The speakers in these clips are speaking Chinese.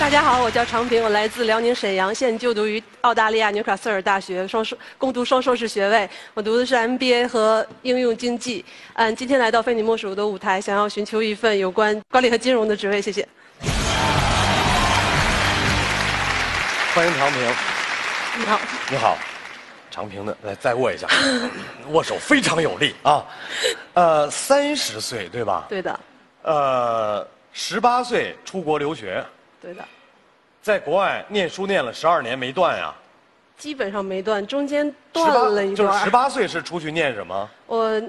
大家好，我叫常平，我来自辽宁沈阳，现就读于澳大利亚纽卡斯尔大学，双硕攻读双硕士学位。我读的是 MBA 和应用经济。嗯，今天来到非你莫属的舞台，想要寻求一份有关管理和金融的职位。谢谢。欢迎常平，你好，你好，常平的，来再握一下，握手非常有力啊。呃，三十岁对吧？对的，呃，十八岁出国留学，对的，在国外念书念了十二年没断呀。基本上没断，中间断了一段。就是十八岁是出去念什么？我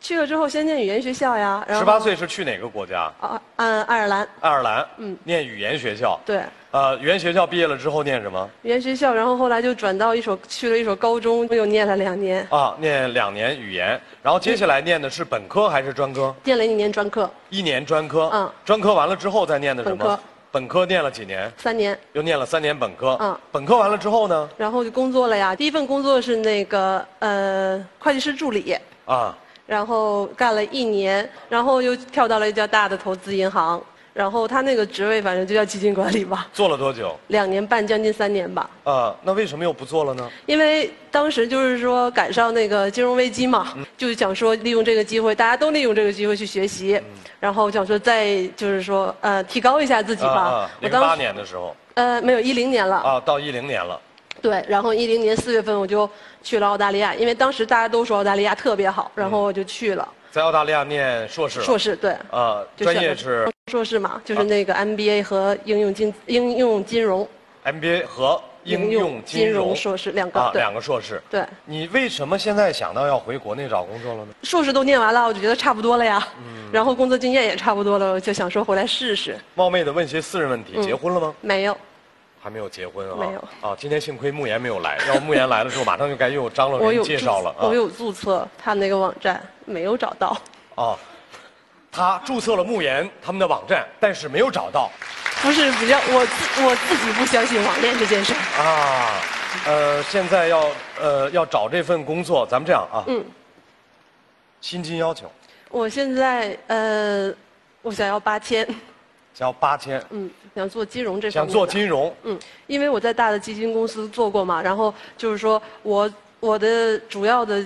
去了之后先念语言学校呀，十八岁是去哪个国家？啊，嗯，爱尔兰，爱尔兰。嗯念语言学校。对。呃，语言学校毕业了之后念什么？语言学校，然后后来就转到一所去了一所高中，又念了两年，啊，念两年语言，然后接下来念的是本科还是专科？念了一年专科，一年专科。嗯专科完了之后再念的什么？本科本科念了几年？三年，又念了三年本科。嗯本科完了之后呢？然后就工作了呀。第一份工作是那个呃会计师助理，啊，然后干了一年，然后又跳到了一家大的投资银行，然后他那个职位反正就叫基金管理吧，做了多久？两年半将近三年吧。啊，那为什么又不做了呢？因为当时就是说赶上那个金融危机嘛，嗯就是想说利用这个机会，大家都利用这个机会去学习，嗯然后想说再就是说呃提高一下自己吧。啊，零八年的时候呃没有一零年了，啊，到一零年了。对，然后一零年四月份我就去了澳大利亚，因为当时大家都说澳大利亚特别好，然后我就去了、在澳大利亚念硕士。硕士，对，啊，就专业是了硕士嘛，就是那个 MBA 和应用金应用金融。MBA 和应用金金融融硕士两个，啊，两个硕士。对，你为什么现在想到要回国内找工作了呢？硕士都念完了，我就觉得差不多了呀，嗯。然后工作经验也差不多了，我就想说回来试试，冒昧的问些私人问题，嗯。结婚了吗？没有，还没有结婚啊？没有。啊，今天幸亏慕言没有来，要不慕言来的时候，马上就该有张罗人我有注介绍了啊。我有注册他那个网站，没有找到，啊，他注册了慕言他们的网站，但是没有找到。不是比较我自我自己不相信网恋这件事。儿，啊。呃，现在要呃要找这份工作，咱们这样啊，嗯，薪金要求。我现在呃，我想要八千，想要八千，嗯，想做金融这方想面想做金融，嗯，因为我在大的基金公司做过嘛，然后就是说我我的主要的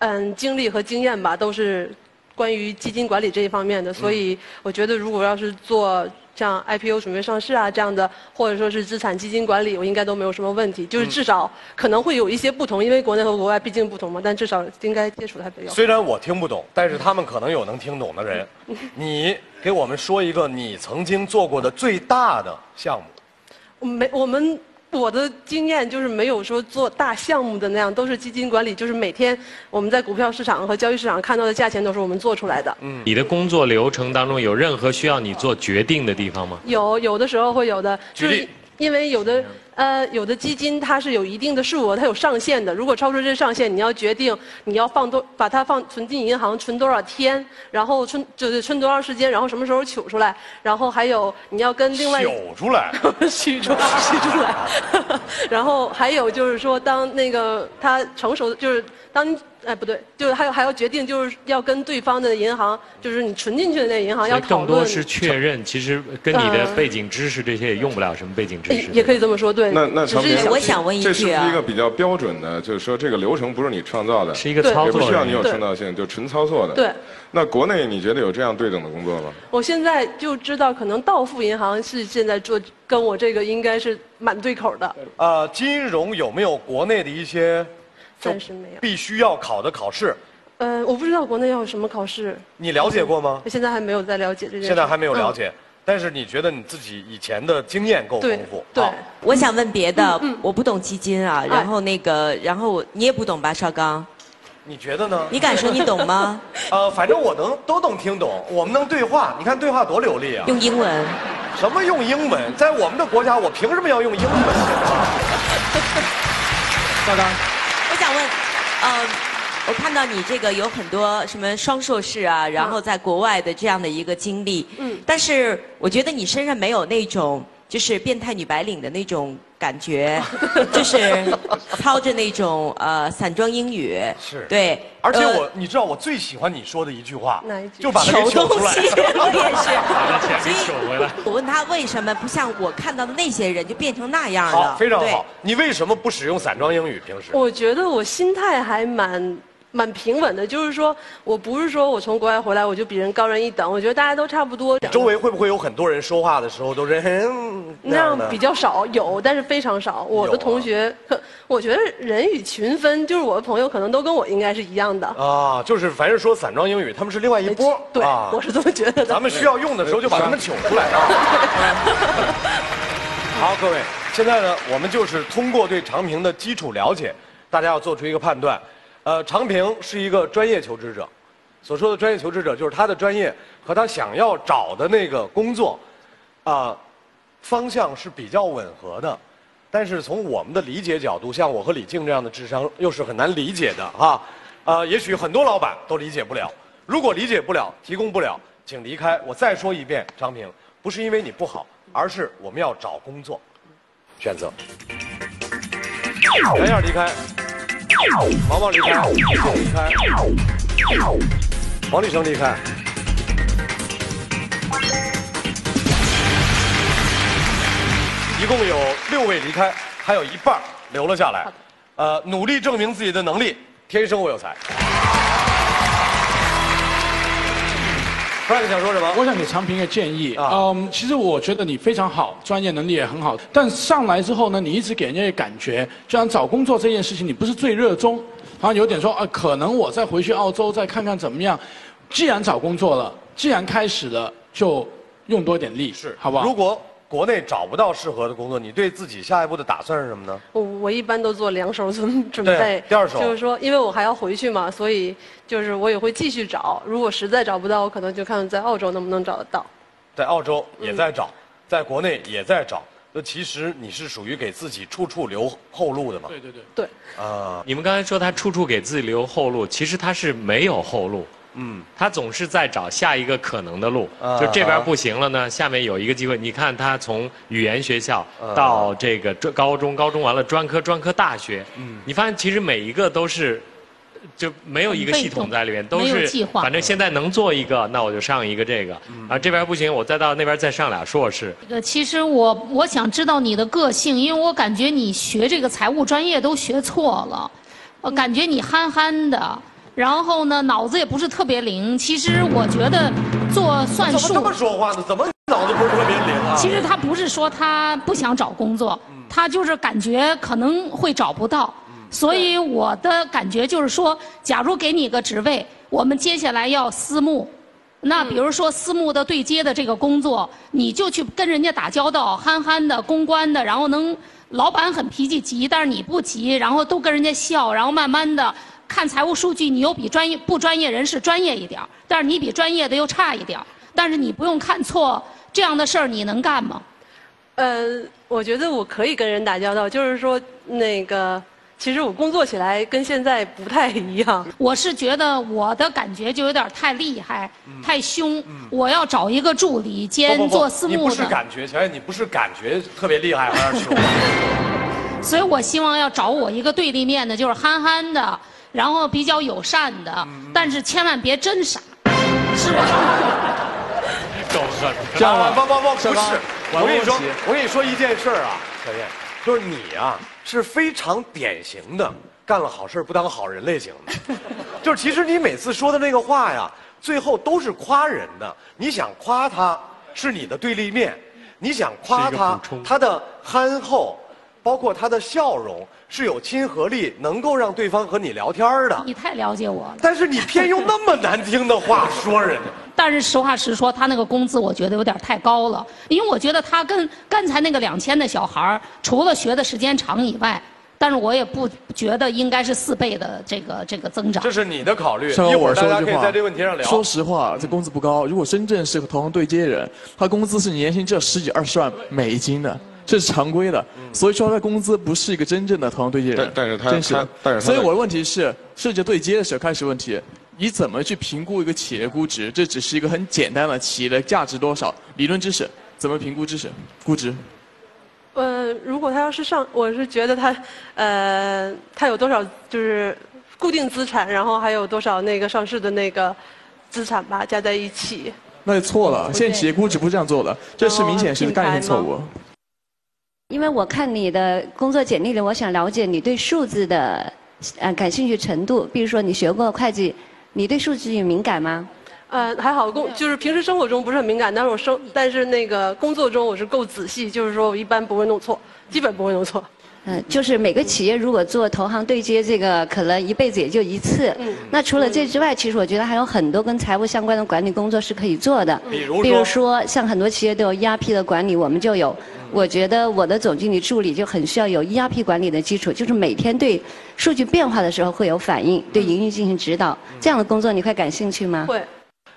嗯经历和经验吧，都是关于基金管理这一方面的，所以我觉得如果要是做像 IPO 准备上市啊这样的，或者说是资产基金管理，我应该都没有什么问题，就是至少可能会有一些不同，因为国内和国外毕竟不同嘛，但至少应该接触的还比较。虽然我听不懂，但是他们可能有能听懂的人。你给我们说一个你曾经做过的最大的项目。没，我们我的经验就是没有说做大项目的那样，都是基金管理，就是每天我们在股票市场和交易市场看到的价钱都是我们做出来的。嗯你的工作流程当中有任何需要你做决定的地方吗？有有的时候会有的，举例就是因为有的呃有的基金它是有一定的数额，它有上限的。如果超出这上限，你要决定你要放多把它放存进银行存多少天，然后存就是存多长时间，然后什么时候取出来，然后还有你要跟另外 取出来，取出取出来，然后还有就是说，当那个它成熟，就是当哎不对，就是还有还要决定，就是要跟对方的银行，就是你存进去的那个银行要讨论，更多是确认，其实跟你的呃背景知识这些也用不了什么背景知识。也也可以这么说，对。那那常平，只是我想问一句啊这是不是一个比较标准的？就是说这个流程不是你创造的，是一个对也不需要你有。创造性，就纯操作的。对。那国内你觉得有这样对等的工作吗？我现在就知道，可能到付银行是现在做跟我这个应该是蛮对口的，呃，金融有没有国内的一些就暂时没有。必须要考的考试？呃，我不知道国内要有什么考试，你了解过吗？现在还没有在了解这件事。现在还没有了嗯。解，但是你觉得你自己以前的经验够丰富？对好，我想问别的，嗯我不懂基金啊，哎然后那个，然后你也不懂吧，邵刚？你觉得呢？你敢说你懂吗？呃，反正我能都能听懂，我们能对话，你看对话多流利啊！用英文。什么用英文？在我们的国家，我凭什么要用英文？邵刚，我看到你这个有很多什么双硕士啊，然后在国外的这样的一个经历，嗯。但是我觉得你身上没有那种就是变态女白领的那种感觉，就是操着那种呃散装英语。是对，而且呃我，你知道我最喜欢你说的一句话哪一句，就把它给求求出来。东西，我也是。把钱给所以收回来。我问他为什么不像我看到的那些人就变成那样好，了？对非常好。你为什么不使用散装英语？平时我觉得我心态还蛮蛮平稳的，就是说我不是说我从国外回来我就比人高人一等，我觉得大家都差不多。周围会不会有很多人说话的时候都是嗯那样比较少，有，但是非常少。我的同学，可我觉得人以群分，就是我的朋友可能都跟我应该是一样的。啊，就是凡是说散装英语，他们是另外一波。对，啊我是这么觉得的。咱们需要用的时候就把他们请出来啊。好，各位，现在呢，我们就是通过对长平的基础了解，大家要做出一个判断。呃，常平是一个专业求职者，所说的专业求职者就是他的专业和他想要找的那个工作，啊、方向是比较吻合的。但是从我们的理解角度，像我和李静这样的智商，又是很难理解的啊。呃，也许很多老板都理解不了。如果理解不了，提供不了，请离开。我再说一遍，张平，不是因为你不好，而是我们要找工作，选择。杨燕离开，毛毛离开，李静离开，王立成离开。一共有六位离开，还有一半留了下来。呃，努力证明自己的能力，天生我有才。Frank 想说什么？我想给常平一个建议。啊嗯，其实我觉得你非常好，专业能力也很好，但上来之后呢，你一直给人家的感觉，就像找工作这件事情，你不是最热衷，好像有点说啊，可能我再回去澳洲再看看怎么样。既然找工作了，既然开始了，就用多点力，是，好不好？如果国内找不到适合的工作，你对自己下一步的打算是什么呢？我我一般都做两手准准备。第二手就是说，因为我还要回去嘛，所以就是我也会继续找。如果实在找不到，我可能就看在澳洲能不能找得到。在澳洲也在找，在国内也在找。那其实你是属于给自己处处留后路的嘛？对对对。对，啊，你们刚才说他处处给自己留后路，其实他是没有后路。嗯，他总是在找下一个可能的路，啊就这边不行了呢，下面有一个机会。你看他从语言学校啊到这个专高中，高中完了专科，专科大学，嗯你发现其实每一个都是。就没有一个系统在里面，都没有是计划反正现在能做一个，那我就上一个这个，嗯啊这边不行，我再到那边再上俩硕士。这个其实我我想知道你的个性，因为我感觉你学这个财务专业都学错了，我感觉你憨憨的，然后呢脑子也不是特别灵。其实我觉得做算术怎么这，么说话呢？怎么脑子不是特别灵啊？其实他不是说他不想找工作，他就是感觉可能会找不到。所以我的感觉就是说，假如给你个职位，我们接下来要私募，那比如说私募的对接的这个工作，你就去跟人家打交道，憨憨的公关的，然后能老板很脾气急，但是你不急，然后都跟人家笑，然后慢慢的看财务数据，你又比专业不专业人士专业一点儿但是你比专业的又差一点儿但是你不用看错，这样的事儿你能干吗？呃，我觉得我可以跟人打交道，就是说那个，其实我工作起来跟现在不太一样。我是觉得我的感觉就有点太厉害、太凶。我要找一个助理兼做私你不募的，是感觉，小燕，你不是感觉特别厉害，还是穷？所以我希望要找我一个对立面的，就是憨憨的，然后比较友善的，但是千万别真傻。是够狠。这样吧啊不不不，不是。我跟你说我跟你说一件事儿啊，小燕，就是你啊是非常典型的干了好事不当好人类型的，就是其实你每次说的那个话呀，最后都是夸人的。你想夸他是你的对立面，你想夸他他的憨厚，包括他的笑容是有亲和力，能够让对方和你聊天的。你太了解我了。但是你偏用那么难听的话说人家。但是实话实说，他那个工资我觉得有点太高了，因为我觉得他跟刚才那个两千的小孩儿除了学的时间长以外，但是我也不觉得应该是四倍的这个这个增长这。是你的考虑，一会儿大家可以在这个问题上聊。说实话，这工资不高。如果深圳是和投行对接人，他工资是年薪只有十几二十万美金的，这是常规的。所以说他的工资不是一个真正的投行对接人。但但是他真是他但是他所以我的问题是，涉及对接的时候开始问题。你怎么去评估一个企业估值？这只是一个很简单的企业的价值多少理论知识，怎么评估知识估值？呃，如果他要是上，我是觉得他，呃，他有多少就是固定资产，然后还有多少那个上市的那个资产吧，加在一起。那就错了，现在企业估值不是这样做的，这是明显是个概念错误。因为我看你的工作简历里，我想了解你对数字的呃感兴趣程度。比如说你学过会计，你对数字敏感吗？呃，还好，工就是平时生活中不是很敏感，但是我生但是那个工作中我是够仔细，就是说我一般不会弄错，基本不会弄错。嗯，就是每个企业如果做投行对接，这个可能一辈子也就一次。嗯。那除了这之外，其实我觉得还有很多跟财务相关的管理工作是可以做的。比如说。比如说，像很多企业都有 ERP 的管理，我们就有。我觉得我的总经理助理就很需要有 ERP 管理的基础，就是每天对数据变化的时候会有反应，对营运进行指导。这样的工作你会感兴趣吗？会。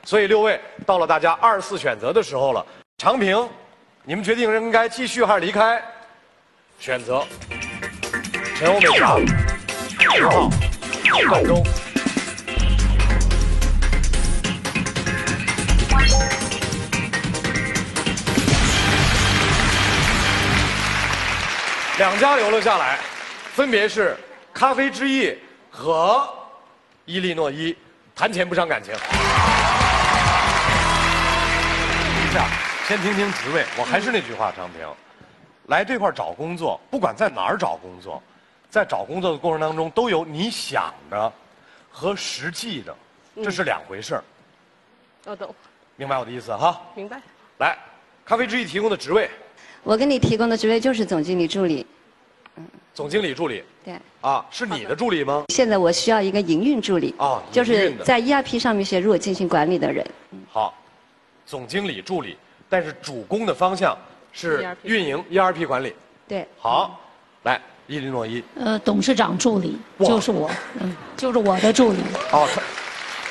所以六位到了大家二次选择的时候了。长平，你们决定应该继续还是离开？选择。陈欧美霞，十号，段中。两家留了下来，分别是咖啡之翼和伊利诺伊，谈钱不伤感情。这样，先听听职位。我还是那句话，张平，来这块找工作，不管在哪儿找工作，在找工作的过程当中，都有你想的和实际的，这是两回事儿。我懂。明白我的意思哈？明白。来，咖啡之翼提供的职位。我给你提供的职位就是总经理助理。嗯总经理助理。对。啊，是你的助理吗？现在我需要一个营运助理。啊，就是在 ERP 上面写入进行管理的人。好。总经理助理，但是主攻的方向是运营 ERP 管理。对。好，来伊利诺伊。呃，董事长助理就是我，嗯，就是我的助理。哦，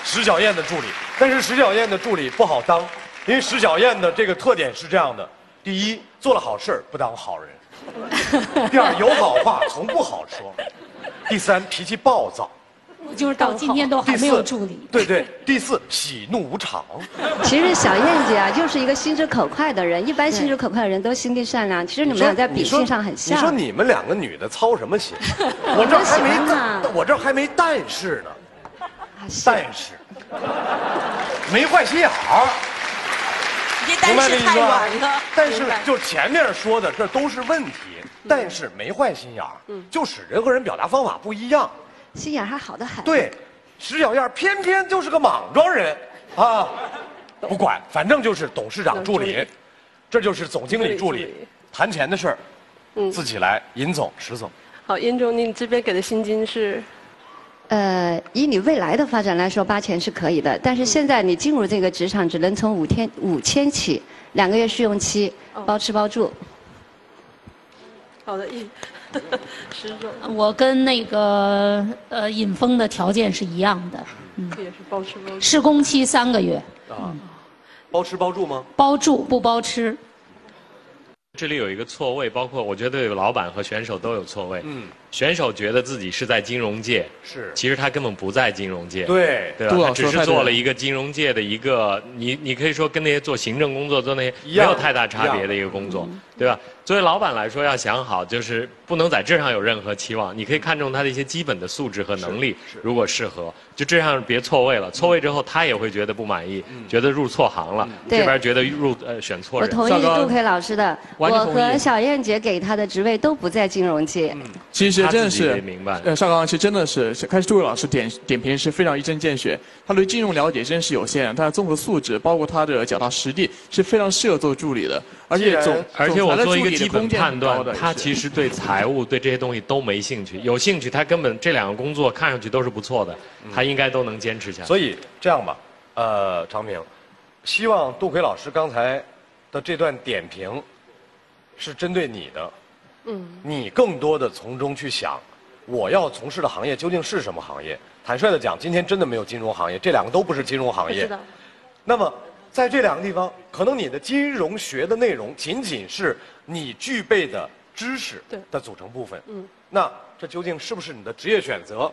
石小燕的助理，但是石小燕的助理不好当，因为石小燕的这个特点是这样的：第一，做了好事不当好人；第二，有好话从不好说；第三，脾气暴躁。就是到今天都还没有助理。对对，第四喜怒无常。其实小燕姐啊，就是一个心直口快的人。一般心直口快的人都心地善良。其实你们俩在秉性上很像。你说你们两个女的操什么心？我这还没，我这还没但是呢。但是没坏心眼儿。明白这意思吧？但是就前面说的这都是问题，但是没坏心眼儿，就使人和人表达方法不一样。心眼还好的很。对，石小燕偏偏就是个莽撞人，啊，不管，反正就是董事长助理，这就是总经理助理，谈钱的事儿，嗯，自己来。尹总，石总。好，尹总，您这边给的薪金是？呃，以你未来的发展来说，八千是可以的。但是现在你进入这个职场，只能从五天五千起，两个月试用期，包吃包住。好的，尹。石总，我跟那个呃尹峰的条件是一样的，嗯，也是包吃包住。试工期三个月。啊，包吃包住吗？包住不包吃。这里有一个错位，包括我觉得有老板和选手都有错位。嗯。选手觉得自己是在金融界，是，其实他根本不在金融界，对，对吧？他只是做了一个金融界的一个，你你可以说跟那些做行政工作做那些没有太大差别的一个工作，对吧？作为老板来说，要想好，就是不能在这上有任何期望。你可以看重他的一些基本的素质和能力，如果适合，就这样别错位了。错位之后，他也会觉得不满意，觉得入错行了，这边觉得入呃选错人。我同意杜奎老师的，我和小燕姐给他的职位都不在金融界。其实真的是，明白。呃，邵刚其实真的是，开始杜伟老师点点评是非常一针见血。他对金融了解真是有限，但是综合素质，包括他的脚踏实地，是非常适合做助理的。而且总而且我做一个基本判断，他其实对财务对这些东西都没兴趣。有兴趣，他根本这两个工作看上去都是不错的，他应该都能坚持下来。所以这样吧，呃，常平，希望杜奎老师刚才的这段点评是针对你的。嗯，你更多的从中去想，我要从事的行业究竟是什么行业？坦率的讲，今天真的没有金融行业，这两个都不是金融行业。那么，在这两个地方，可能你的金融学的内容仅仅是你具备的知识的组成部分。嗯。那这究竟是不是你的职业选择？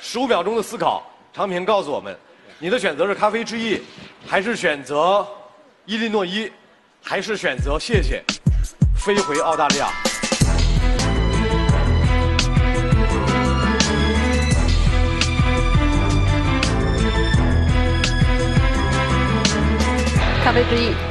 十五秒钟的思考，常平告诉我们，你的选择是咖啡之翼，还是选择伊利诺伊，还是选择谢谢，飞回澳大利亚？咖啡之意。